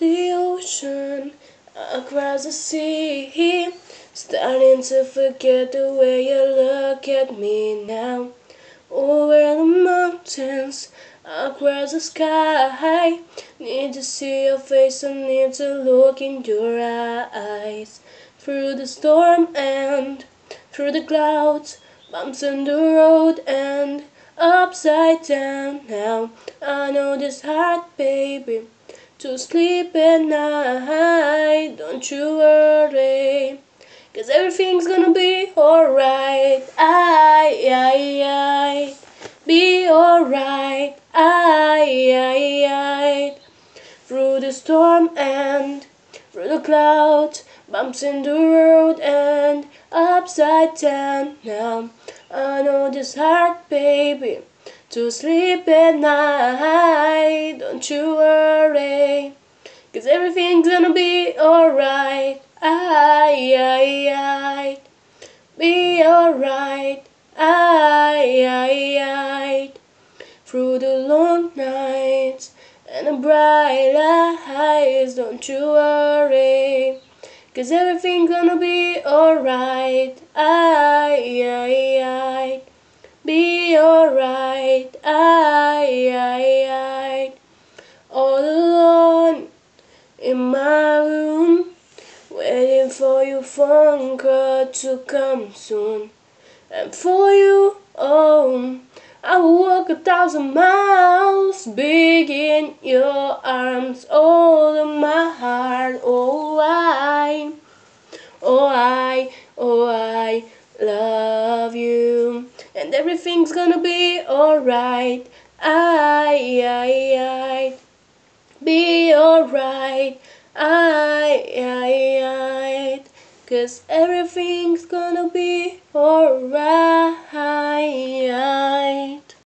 the ocean, across the sea. Starting to forget the way you look at me now. Over the mountains, across the sky. Need to see your face, I need to look in your eyes. Through the storm and through the clouds, bumps in the road and upside down now. I know this heart, baby to sleep at night. Don't you worry, cause everything's gonna be alright. I, I, I, be alright. I, I, I, through the storm and through the clouds, bumps in the road and upside down. Now I know this heart, baby to sleep at night. You worry, cause everything's gonna be alright. I, I, I, be alright. I, I, I, through the long nights and the bright lights. Don't you worry, cause everything's gonna be alright. I, I, I be alright. I, I, I, all alone my room, waiting for your phone call to come soon. And for you, oh, I will walk a thousand miles, big in your arms, all in my heart. Oh, I, oh, I, oh, I love you and everything's gonna be alright. I, I, I, be alright. I, I, I, cause everything's gonna be alright.